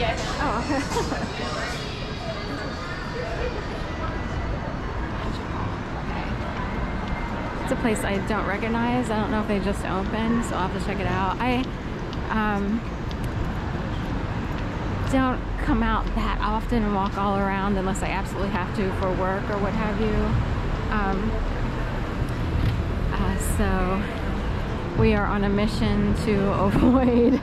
him? It's a place I don't recognize. I don't know if they just opened, so I'll have to check it out. I um, don't come out that often and walk all around unless I absolutely have to for work or what have you. Um, uh, so we are on a mission to avoid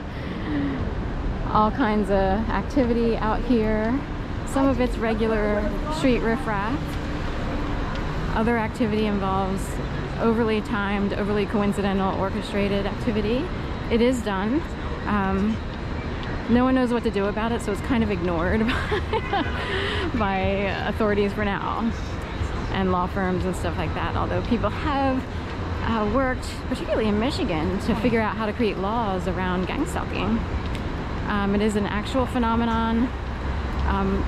all kinds of activity out here. Some of it's regular street riffraff. Other activity involves overly timed, overly coincidental, orchestrated activity. It is done. Um, no one knows what to do about it, so it's kind of ignored by, by authorities for now and law firms and stuff like that. Although people have uh, worked, particularly in Michigan, to figure out how to create laws around gang stalking. Um, it is an actual phenomenon. Um,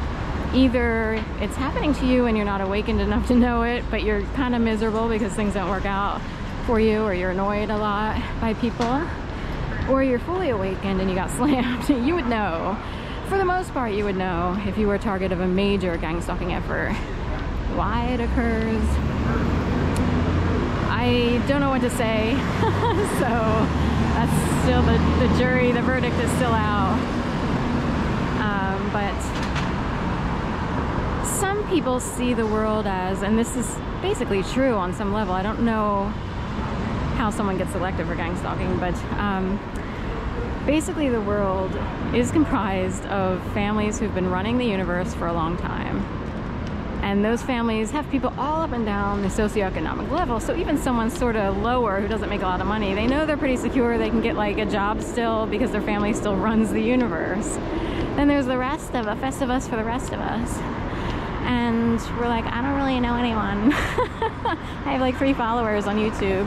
either it's happening to you and you're not awakened enough to know it, but you're kind of miserable because things don't work out for you, or you're annoyed a lot by people, or you're fully awakened and you got slammed. you would know. For the most part, you would know if you were a target of a major gang stalking effort. Why it occurs, I don't know what to say. so that's still the, the jury, the verdict is still out. Um, but some people see the world as, and this is basically true on some level. I don't know how someone gets selected for gang stalking, but um, basically the world is comprised of families who've been running the universe for a long time. And those families have people all up and down the socioeconomic level. So even someone sort of lower who doesn't make a lot of money, they know they're pretty secure. They can get like a job still because their family still runs the universe. Then there's the rest of us, rest of us for the rest of us. And we're like, I don't really know anyone. I have like three followers on YouTube.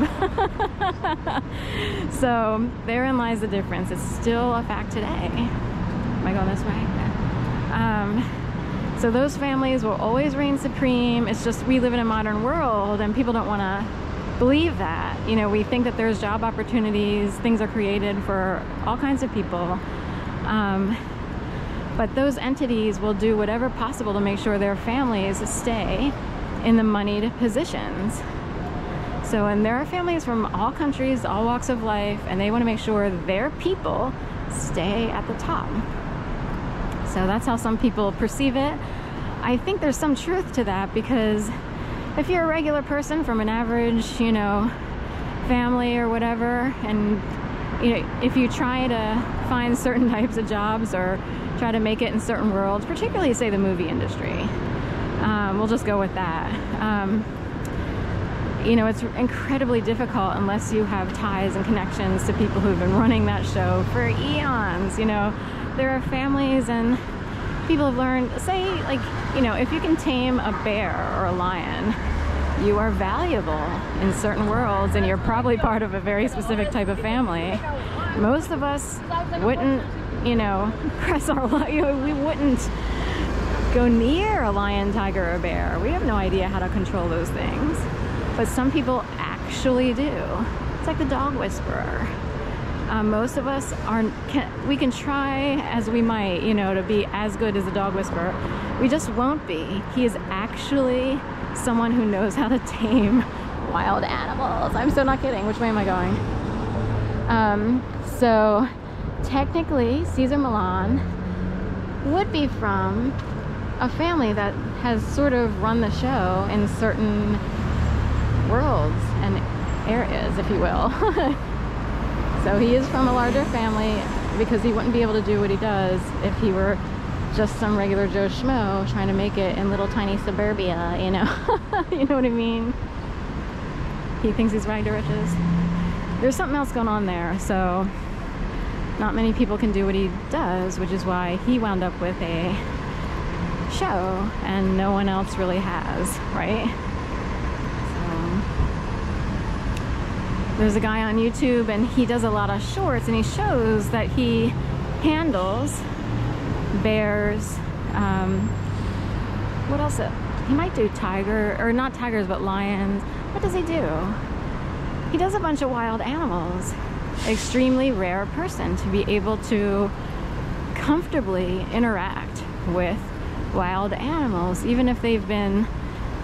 so therein lies the difference. It's still a fact today. Am I going this way? Um, so those families will always reign supreme. It's just we live in a modern world and people don't want to believe that. You know, we think that there's job opportunities, things are created for all kinds of people. Um, but those entities will do whatever possible to make sure their families stay in the moneyed positions. So, and there are families from all countries, all walks of life, and they want to make sure their people stay at the top. So that's how some people perceive it. I think there's some truth to that because if you're a regular person from an average, you know, family or whatever, and you know, if you try to find certain types of jobs or try to make it in certain worlds, particularly say the movie industry, um, we'll just go with that. Um, you know, it's incredibly difficult unless you have ties and connections to people who've been running that show for eons. You know, there are families and people have learned, say, like, you know, if you can tame a bear or a lion, you are valuable in certain worlds and you're probably part of a very specific type of family. Most of us wouldn't, you know, press our you know, we wouldn't go near a lion, tiger, or bear. We have no idea how to control those things. But some people actually do. It's like the dog whisperer. Um, most of us aren't, can, we can try as we might, you know, to be as good as a dog whisperer. We just won't be. He is actually someone who knows how to tame wild animals. I'm so not kidding. Which way am I going? Um, so technically, Cesar Millan would be from a family that has sort of run the show in certain worlds and areas, if you will. so he is from a larger family because he wouldn't be able to do what he does if he were just some regular Joe Schmo trying to make it in little tiny suburbia, you know? you know what I mean? He thinks he's riding to riches. There's something else going on there, so not many people can do what he does, which is why he wound up with a show and no one else really has, right? There's a guy on YouTube and he does a lot of shorts and he shows that he handles bears. Um, what else? He might do tiger, or not tigers, but lions. What does he do? He does a bunch of wild animals. Extremely rare person to be able to comfortably interact with wild animals, even if they've been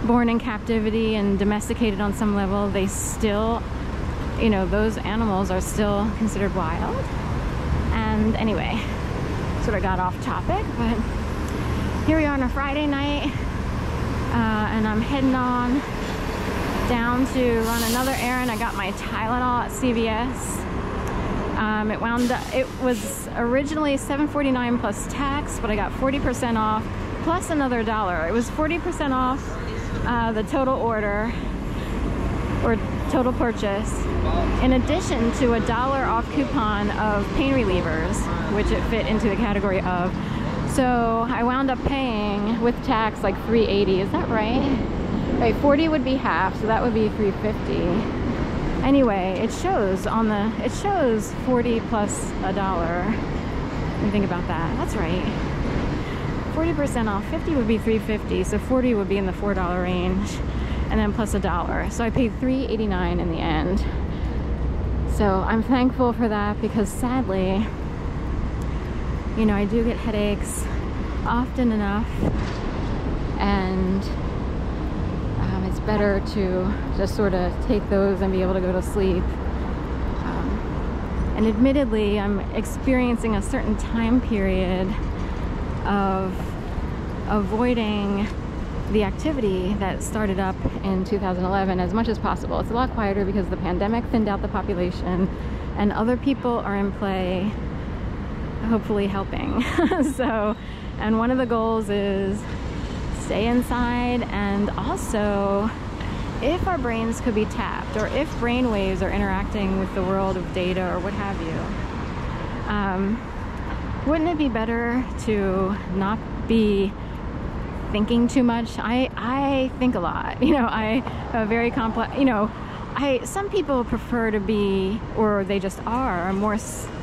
born in captivity and domesticated on some level, they still, you know, those animals are still considered wild. And anyway, sort of got off topic, but here we are on a Friday night, uh, and I'm heading on down to run another errand. I got my Tylenol at CVS. Um, it wound up, it was originally $7.49 plus tax, but I got 40% off plus another dollar. It was 40% off uh, the total order or total purchase in addition to a dollar off coupon of pain relievers which it fit into the category of. So I wound up paying with tax like 380 is that right? Right 40 would be half so that would be 350 anyway it shows on the it shows 40 plus a dollar. And think about that. That's right. 40% off. 50 would be 350 so 40 would be in the four dollar range and then plus a dollar. So I paid 3.89 in the end. So I'm thankful for that because sadly, you know, I do get headaches often enough and um, it's better to just sort of take those and be able to go to sleep. Um, and admittedly, I'm experiencing a certain time period of avoiding the activity that started up in 2011 as much as possible. It's a lot quieter because the pandemic thinned out the population and other people are in play hopefully helping. so, and one of the goals is stay inside and also if our brains could be tapped or if brain waves are interacting with the world of data or what have you, um, wouldn't it be better to not be thinking too much. I I think a lot. You know, I very complex. You know, I some people prefer to be, or they just are more.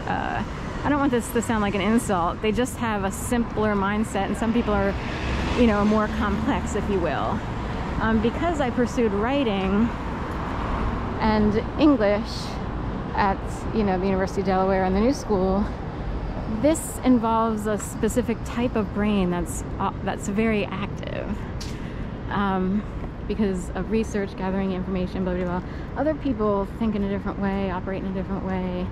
Uh, I don't want this to sound like an insult. They just have a simpler mindset, and some people are, you know, more complex, if you will. Um, because I pursued writing and English at you know the University of Delaware and the New School this involves a specific type of brain that's uh, that's very active um, because of research, gathering information, blah blah blah. Other people think in a different way, operate in a different way.